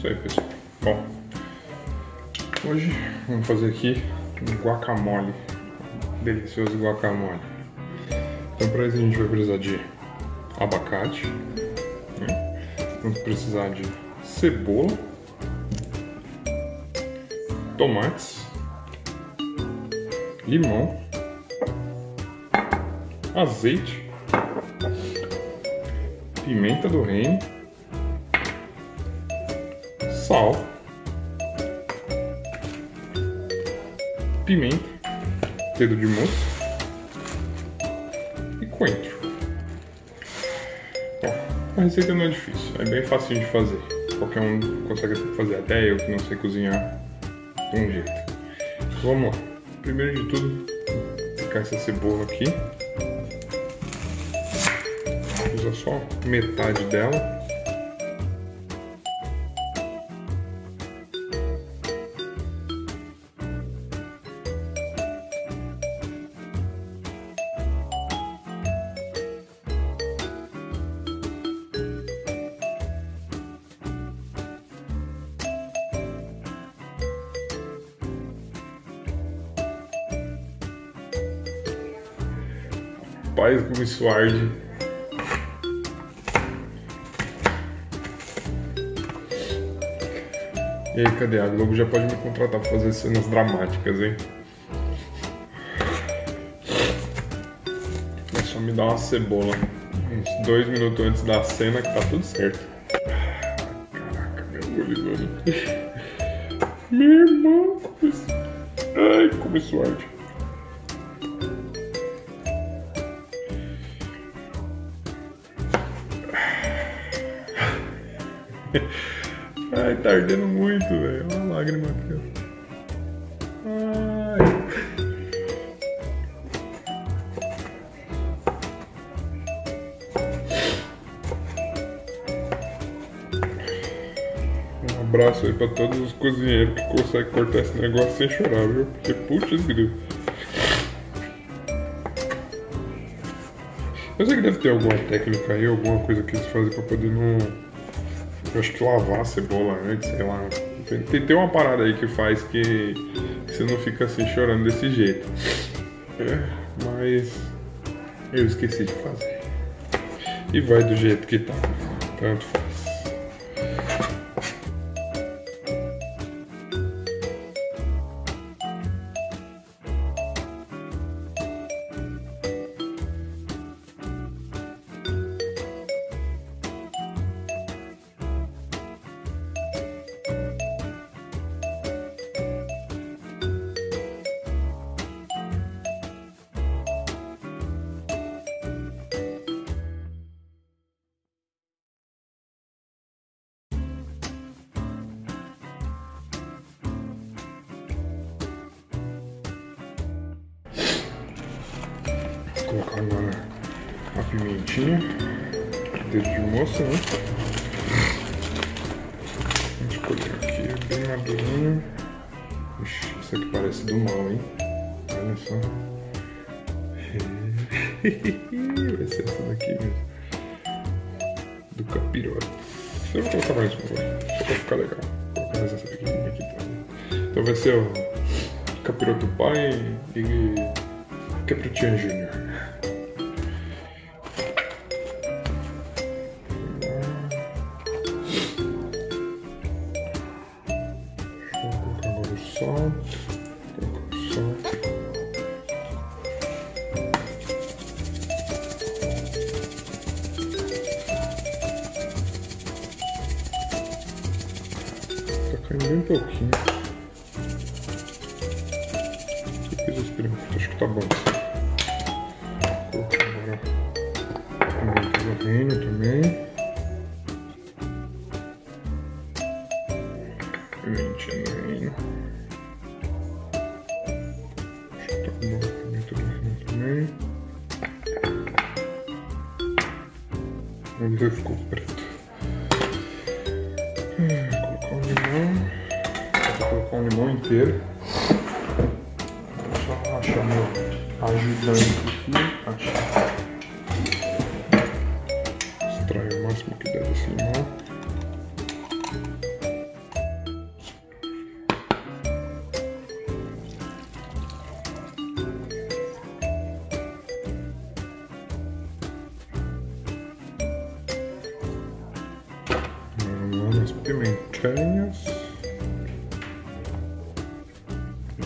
Isso aí, pessoal. Bom, hoje vamos fazer aqui um guacamole. Delicioso guacamole. Então, para isso a gente vai precisar de abacate. Né? Vamos precisar de cebola, tomates, limão, azeite, pimenta do reino, sal, pimenta, dedo de moço e coentro. Bom, a receita não é difícil, é bem fácil de fazer. Qualquer um consegue fazer, até eu que não sei cozinhar de um jeito. Vamos lá. Primeiro de tudo, picar essa cebola aqui. Usa só metade dela. Rapaz, como isso arde. E aí, cadê? A Globo já pode me contratar pra fazer cenas dramáticas, hein? É só me dar uma cebola. Uns dois minutos antes da cena que tá tudo certo. Caraca, meu olho dando. Meu irmão, como isso... Ai, como isso arde. Ai, tá ardendo muito, velho. Uma lágrima aqui. Um abraço aí pra todos os cozinheiros que conseguem cortar esse negócio sem chorar, viu? Porque, putz, grilo. Eu sei que deve ter alguma técnica aí, alguma coisa que eles fazem pra poder não. Eu acho que lavar a cebola antes, sei lá. Tem, tem uma parada aí que faz que você não fica assim chorando desse jeito. É, mas eu esqueci de fazer. E vai do jeito que tá. Tanto faz. Colocar agora a pimentinha, dedo de moça, né? Vamos escolher aqui, bem madurinho. Ixi, isso aqui parece do mal, hein? Olha só. Vai ser essa daqui mesmo. Do capirote. Eu vou colocar mais uma só pra ficar legal. Vou colocar mais essa pequenininha aqui também. Então vai ser o capiroto pai e Capuchinho Júnior. Sol. Tá caindo bem pouquinho. Depois eu espero. Acho que tá bom. Vou colocar agora pimenta do reino também. Vamos ver ficou preto. Vou colocar um limão. Vou colocar um limão inteiro. Só achar meu ajudante aqui. Achar.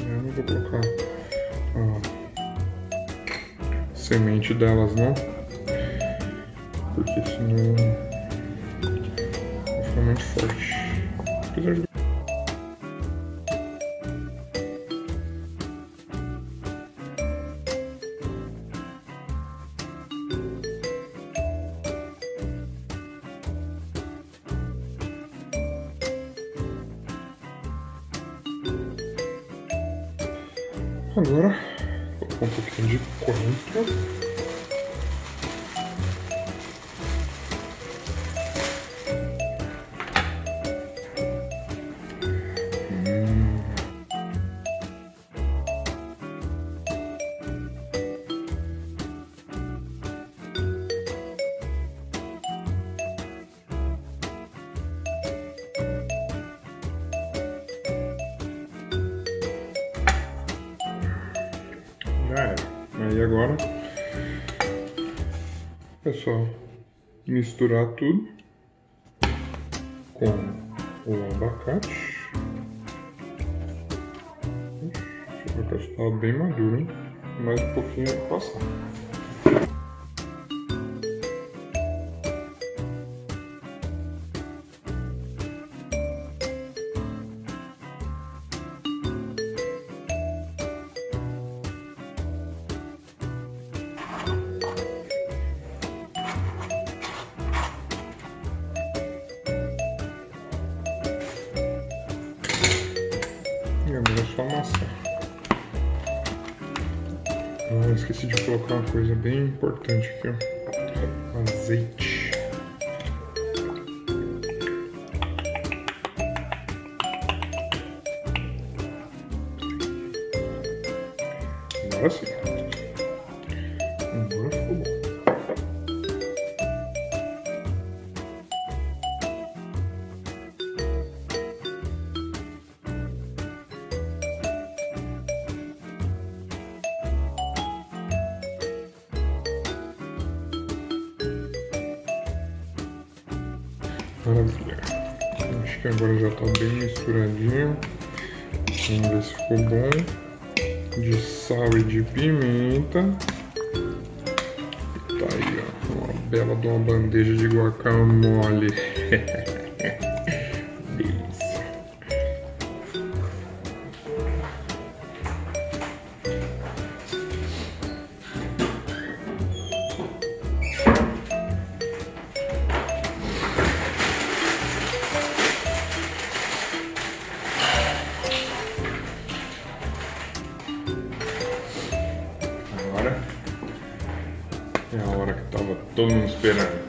Eu não vou colocar a semente delas não. Porque senão vai ficar muito forte. Agora, vou colocar um pouquinho de coentro. Aí agora é só misturar tudo com o abacate. O abacate estava bem maduro, hein? Mais um pouquinho passar. Agora é só amassar. Ah, esqueci de colocar uma coisa bem importante aqui, ó. Azeite. Agora sim. Maravilha. Acho que agora já tá bem misturadinho. Vamos ver se ficou bom. De sal e de pimenta. Tá aí, ó. Uma bela de uma bandeja de guacamole. todo mundo esperando.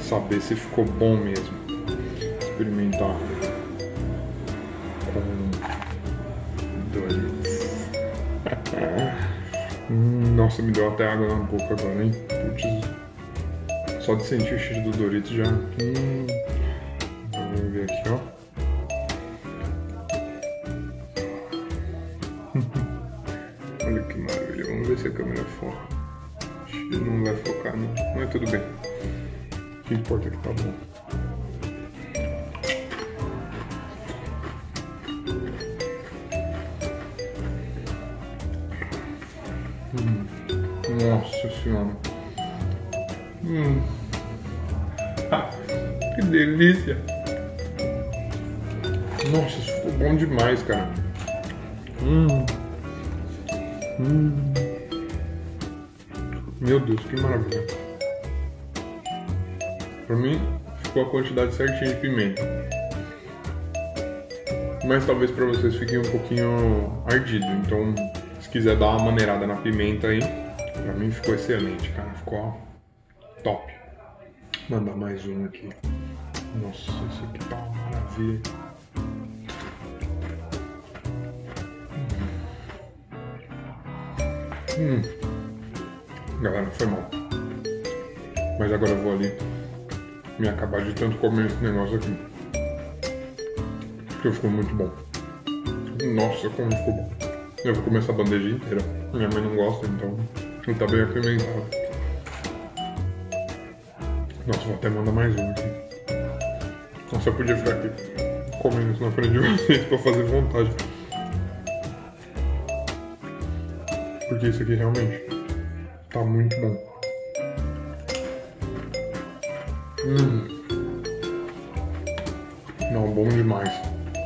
Saber se ficou bom mesmo. Experimentar com. Hum, Nossa, me deu até água na boca agora, hein? Putz. Só de sentir o cheiro do Doritos já. Hum. Vamos ver aqui, ó. Olha que maravilha. Vamos ver se a câmera foca. Não vai focar, não. Mas tudo bem. O que importa é que tá bom. Hum. Nossa senhora. Hum. Ah, que delícia. Nossa, isso ficou bom demais, cara. Hum. Hum. Meu Deus, que maravilha. Pra mim, ficou a quantidade certinha de pimenta. Mas talvez pra vocês fique um pouquinho ardido. Então, se quiser dar uma maneirada na pimenta aí, pra mim ficou excelente, cara. Ficou top. Mandar mais um aqui. Nossa, esse aqui tá uma maravilha. Hum. Galera, foi mal. Mas agora eu vou ali me acabar de tanto comer esse negócio aqui. Porque ficou muito bom. Nossa, como ficou bom. Eu vou comer essa bandeja inteira. Minha mãe não gosta, então não tá bem apimentado. Nossa, vou até mandar mais um aqui. Nossa, eu podia ficar aqui comendo isso na frente de vocês pra fazer vontade. Porque isso aqui realmente tá muito bom. Hum. Não, bom demais.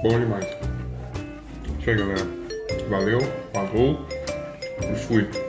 Bom demais. Isso aí, galera. Valeu, falou e fui.